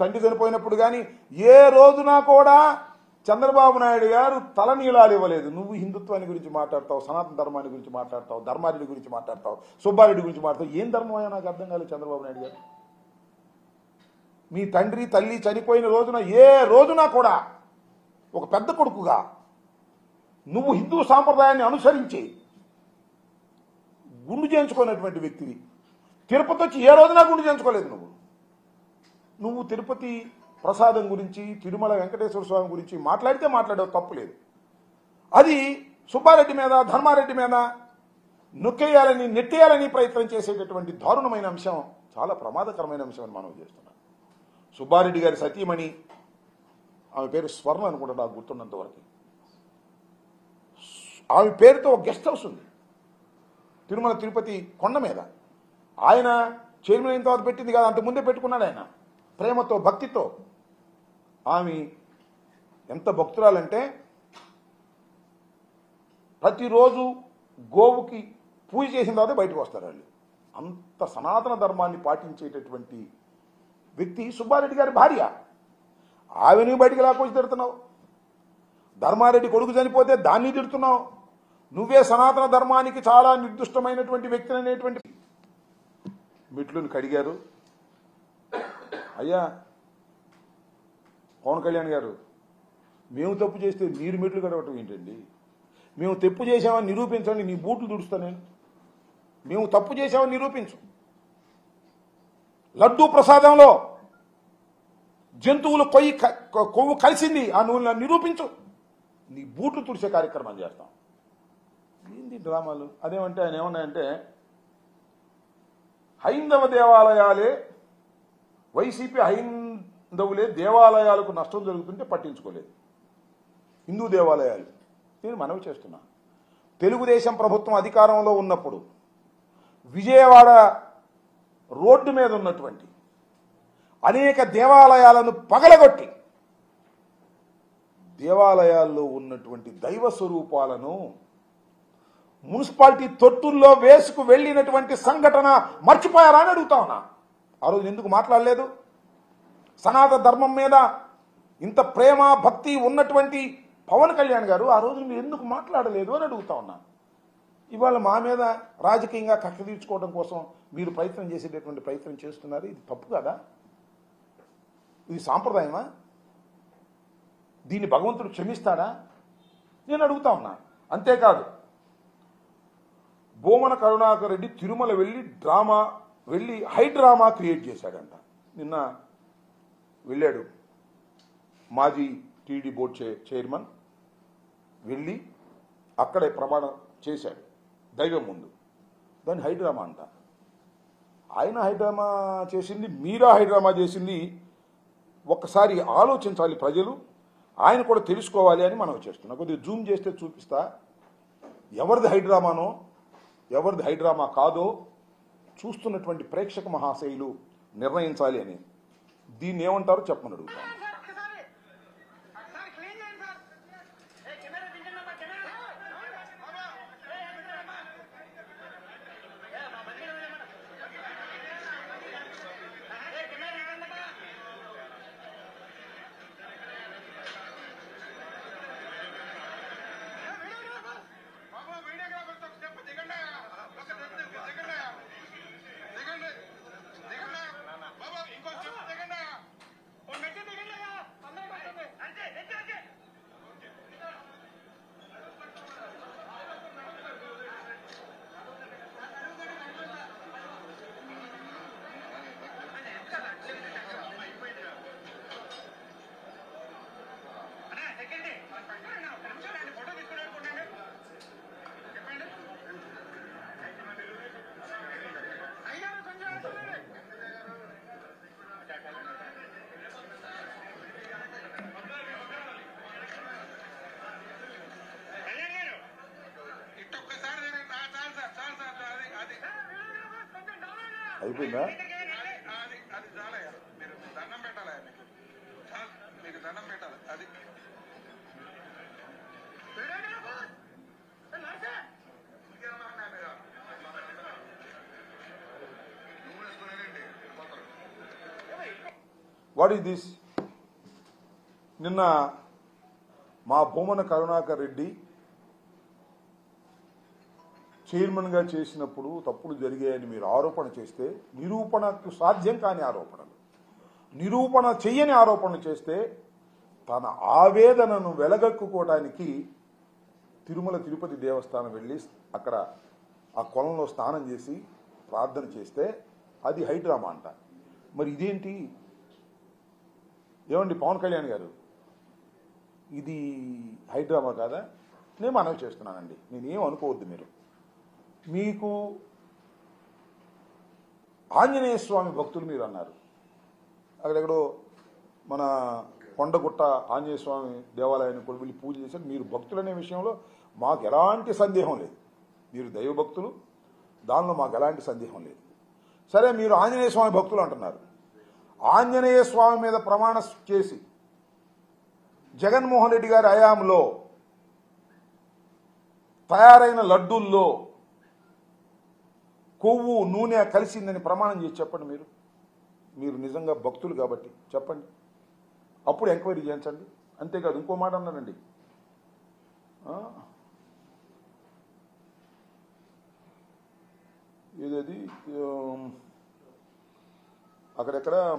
తండ్రి చనిపోయినప్పుడు కానీ ఏ రోజున కూడా చంద్రబాబు నాయుడు గారు తలనీలాలు ఇవ్వలేదు. నువ్వు హిందుత్వాన్ని గురించి మాట్లాడతావు సనాతన ధర్మాన్ని గురించి మాట్లాడతావు ధర్మారెడ్డి గురించి మాట్లాడతావు సుబ్బారెడ్డి గురించి మాట్లాడతావు. ఏం ధర్మం నాకు అర్థం కాలేదు చంద్రబాబు నాయుడు గారు. మీ తండ్రి తల్లి చనిపోయిన రోజున ఏ రోజున కూడా ఒక పెద్ద కొడుకుగా నువ్వు హిందూ సాంప్రదాయాన్ని అనుసరించి గుండు చేయించుకున్నటువంటి వ్యక్తివి. తిరుపతి వచ్చి ఏ రోజున గుండు చేయించుకోలేదు నువ్వు. నువ్వు తిరుపతి ప్రసాదం గురించి తిరుమల వెంకటేశ్వర స్వామి గురించి మాట్లాడితే మాట్లాడవు తప్పులేదు అది సుబ్బారెడ్డి మీద ధర్మారెడ్డి మీద నొక్కేయాలని నెట్టేయాలని ప్రయత్నం చేసేటటువంటి దారుణమైన అంశం చాలా ప్రమాదకరమైన అంశం అని మనం చేస్తున్నాం. సుబ్బారెడ్డి గారి సతీమణి ఆమె పేరు స్వర్ణ అనుకుంటా నాకు గుర్తున్నంత వరకు. ఆమె పేరుతో ఒక గెస్ట్ హౌస్ ఉంది తిరుమల తిరుపతి కొండ మీద. ఆయన చైర్మన్ అయిన తర్వాత పెట్టింది కాదు అంతకుముందే ముందే పెట్టుకున్నాడు ఆయన. ప్రేమతో భక్తితో. ఆమె ఎంత భక్తురాలంటే ప్రతిరోజు గోవుకి పూజ చేసిన తర్వాత బయటకు వస్తారు వాళ్ళు. అంత సనాతన ధర్మాన్ని పాటించేటటువంటి వ్యక్తి సుబ్బారెడ్డి గారి భార్య. ఆమెను బయటికి లాక్కొచ్చి తిడుతున్నావు ధర్మారెడ్డి కొడుకు చనిపోతే దాన్ని తిడుతున్నావు? నువ్వే సనాతన ధర్మానికి చాలా నిర్దిష్టమైనటువంటి వ్యక్తి అనేటువంటి మెట్లుని కడిగారు. అయ్యా పవన్ కళ్యాణ్ గారు మేము తప్పు చేస్తే మీరు మెట్లు కడవటం ఏంటండి? మేము తప్పు చేసామని నిరూపించండి నీ బూట్లు దుడుస్తా నేను. మేము తప్పు చేసామని నిరూపించు. లడ్డూ ప్రసాదంలో జంతువులు కొయ్యి క- కొవ్వు కలిసింది ఆ నువ్వు నిరూపించు. నీ బూట్లు తుడిచే కార్యక్రమం చేస్తాం. ఏంది డ్రామాలు? అదేమంటే ఆయన ఏమన్నాయంటే హైందవ దేవాలయాలే వైసీపీ హైందవులే దేవాలయాలకు నష్టం జరుగుతుంటే పట్టించుకోలేదు. హిందూ దేవాలయాలు. నేను మనవి చేస్తున్నా. తెలుగుదేశం ప్రభుత్వం అధికారంలో ఉన్నప్పుడు విజయవాడ రోడ్డు మీద ఉన్నటువంటి అనేక దేవాలయాలను పగలగొట్టి దేవాలయాల్లో ఉన్నటువంటి దైవ స్వరూపాలను మున్సిపాలిటీ తొట్టుల్లో వేసుకు వెళ్ళినటువంటి సంఘటన మర్చిపోయారా అని అడుగుతా ఉన్నా. ఆ రోజు ఎందుకు మాట్లాడలేదు? సనాతన ధర్మం మీద ఇంత ప్రేమ భక్తి ఉన్నటువంటి పవన్ కళ్యాణ్ గారు ఆ రోజు మీరు ఎందుకు మాట్లాడలేదు అని అడుగుతా ఉన్నాను ఇవాళ మా మీద రాజకీయంగా కక్ష తీర్చుకోవడం కోసం మీరు ప్రయత్నం చేసేటటువంటి ప్రయత్నం చేస్తున్నారు. ఇది తప్పు కదా? ఇది సాంప్రదాయమా? దీన్ని భగవంతుడు క్షమిస్తాడా? నేను అడుగుతా ఉన్నా. అంతేకాదు బోమన కరుణాకర్ రెడ్డి తిరుమల వెళ్ళి డ్రామా వెళ్ళి హైడ్రామా క్రియేట్ చేశాడంట. నిన్న వెళ్ళాడు మాజీ టీడీ బోర్డ్ చైర్మన్ వెళ్ళి అక్కడే ప్రమాణం చేశాడు. దైవం ముందు. దాన్ని హైడ్రామా అంట. ఆయన హైడ్రామా చేసింది మీరా హైడ్రామా చేసింది ఒక్కసారి ఆలోచించాలి ప్రజలు. ఆయన కూడా తెలుసుకోవాలి అని మనం చేస్తున్నాం. కొద్దిగా జూమ్ చేస్తే చూపిస్తా. ఎవరిది హైడ్రామానో ఎవరిది హైడ్రామా కాదో చూస్తున్నటువంటి ప్రేక్షక మహాశైలు నిర్ణయించాలి అని. దీన్ని ఏమంటారో చెప్పమని అడుగుతాను. అయిపోయిందా అది అది. అది చాలయ్యా. మీరు దండం పెట్టాలి మీకు. చాలు మీకు దండం పెట్టాలి. అది. వాట్ ఈస్ దిస్ నిన్న మా భూమన కరుణాకర్ రెడ్డి చైర్మన్గా చేసినప్పుడు తప్పులు జరిగాయని మీరు ఆరోపణ చేస్తే నిరూపణకు సాధ్యం కాని ఆరోపణలు. నిరూపణ చెయ్యని ఆరోపణ చేస్తే తన ఆవేదనను వెలగక్కుకోవడానికి తిరుమల తిరుపతి దేవస్థానం వెళ్ళి అక్కడ ఆ కొలంలో స్నానం చేసి ప్రార్థన చేస్తే అది హైడ్రామా అంట. మరి ఇదేంటి? ఏమండి పవన్ కళ్యాణ్ గారు? ఇది హైడ్రామా కాదా? నేను మనవి చేస్తున్నానండి. నేనేం అనుకోవద్దు మీరు. మీకు ఆంజనేయ స్వామి భక్తులు మీరు అన్నారు. అక్కడెక్కడో మన కొండగుట్ట ఆంజనేయ స్వామి దేవాలయాన్ని కూడా వెళ్ళి పూజ చేశారు. మీరు భక్తులనే విషయంలో మాకు ఎలాంటి సందేహం లేదు. మీరు దైవభక్తులు దానిలో మాకు ఎలాంటి సందేహం లేదు. సరే మీరు ఆంజనేయ స్వామి భక్తులు అంటున్నారు. ఆంజనేయ స్వామి మీద ప్రమాణ చేసి జగన్మోహన్ రెడ్డి గారి హయాంలో తయారైన లడ్డూల్లో కొవ్వు నూనె కలిసిందని ప్రమాణం చేసి చెప్పండి మీరు. మీరు నిజంగా భక్తులు కాబట్టి చెప్పండి. అప్పుడు ఎంక్వైరీ చేయించండి. అంతేకాదు ఇంకో మాట అన్నారండి ఏదది అక్కడెక్కడ